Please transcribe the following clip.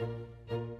Música